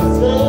Jesus.